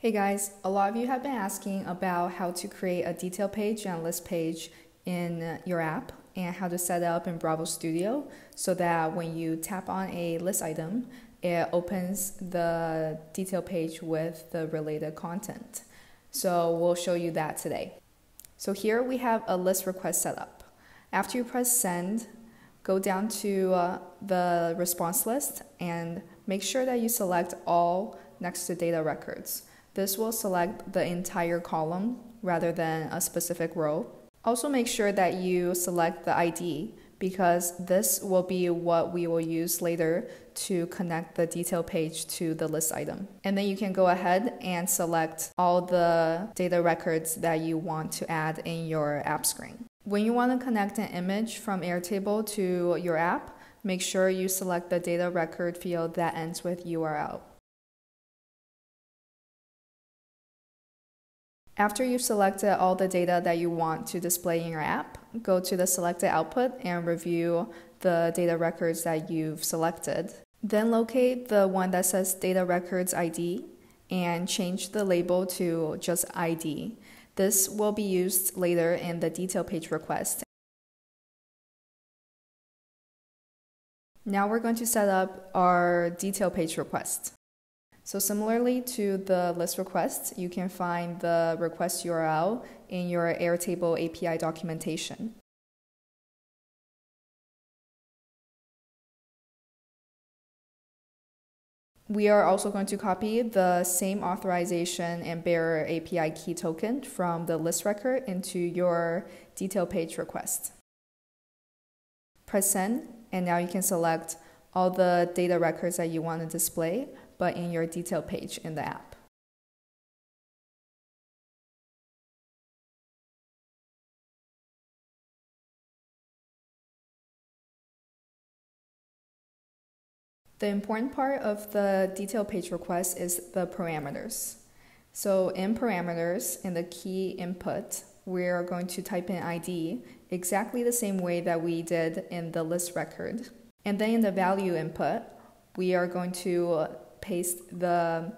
Hey guys, a lot of you have been asking about how to create a detail page and list page in your app and how to set it up in Bravo Studio so that when you tap on a list item, it opens the detail page with the related content. So we'll show you that today. So here we have a list request set up. After you press send, go down to uh, the response list and make sure that you select all next to data records. This will select the entire column rather than a specific row. Also make sure that you select the ID because this will be what we will use later to connect the detail page to the list item. And then you can go ahead and select all the data records that you want to add in your app screen. When you want to connect an image from Airtable to your app, make sure you select the data record field that ends with URL. After you've selected all the data that you want to display in your app, go to the selected output and review the data records that you've selected. Then locate the one that says data records ID and change the label to just ID. This will be used later in the detail page request. Now we're going to set up our detail page request. So similarly to the list request, you can find the request URL in your Airtable API documentation. We are also going to copy the same authorization and bearer API key token from the list record into your detail page request. Press send, and now you can select all the data records that you want to display but in your detail page in the app. The important part of the detail page request is the parameters. So in parameters, in the key input, we're going to type in ID exactly the same way that we did in the list record. And then in the value input, we are going to paste the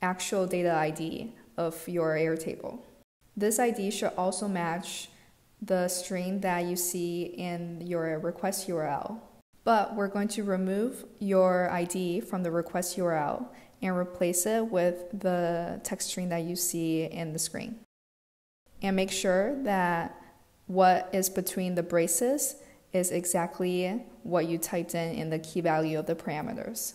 actual data ID of your Airtable. This ID should also match the string that you see in your request URL. But we're going to remove your ID from the request URL and replace it with the text string that you see in the screen. And make sure that what is between the braces is exactly what you typed in in the key value of the parameters.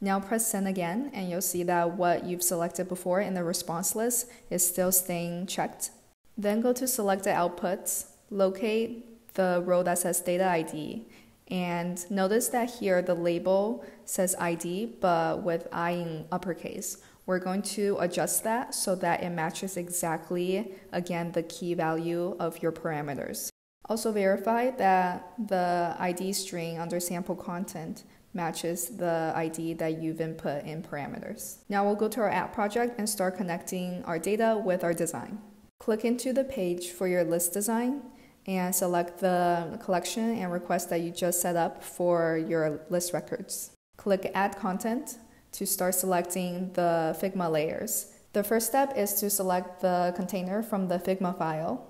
Now press send again and you'll see that what you've selected before in the response list is still staying checked. Then go to selected outputs, locate the row that says data ID and notice that here the label says ID but with I in uppercase. We're going to adjust that so that it matches exactly again the key value of your parameters. Also verify that the ID string under sample content matches the ID that you've input in parameters. Now we'll go to our app project and start connecting our data with our design. Click into the page for your list design and select the collection and request that you just set up for your list records. Click Add Content to start selecting the Figma layers. The first step is to select the container from the Figma file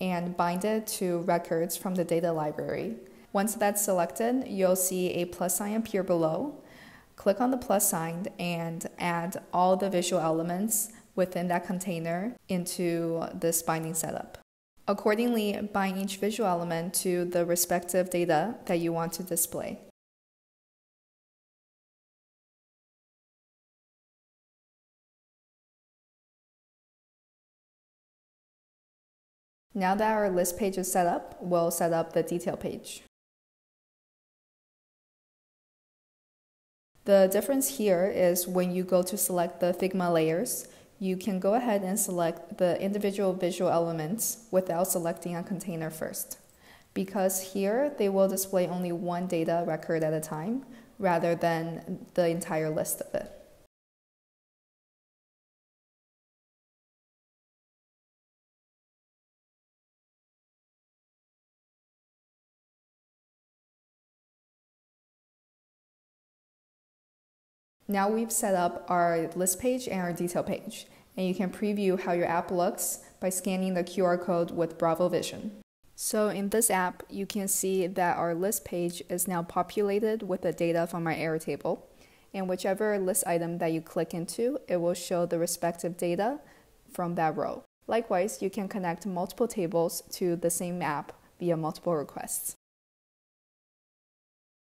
and bind it to records from the data library. Once that's selected, you'll see a plus sign appear below. Click on the plus sign and add all the visual elements within that container into this binding setup. Accordingly, bind each visual element to the respective data that you want to display. Now that our list page is set up, we'll set up the detail page. The difference here is when you go to select the Figma layers, you can go ahead and select the individual visual elements without selecting a container first. Because here they will display only one data record at a time rather than the entire list of it. Now we've set up our list page and our detail page, and you can preview how your app looks by scanning the QR code with Bravo Vision. So in this app, you can see that our list page is now populated with the data from our Airtable. And whichever list item that you click into, it will show the respective data from that row. Likewise, you can connect multiple tables to the same app via multiple requests.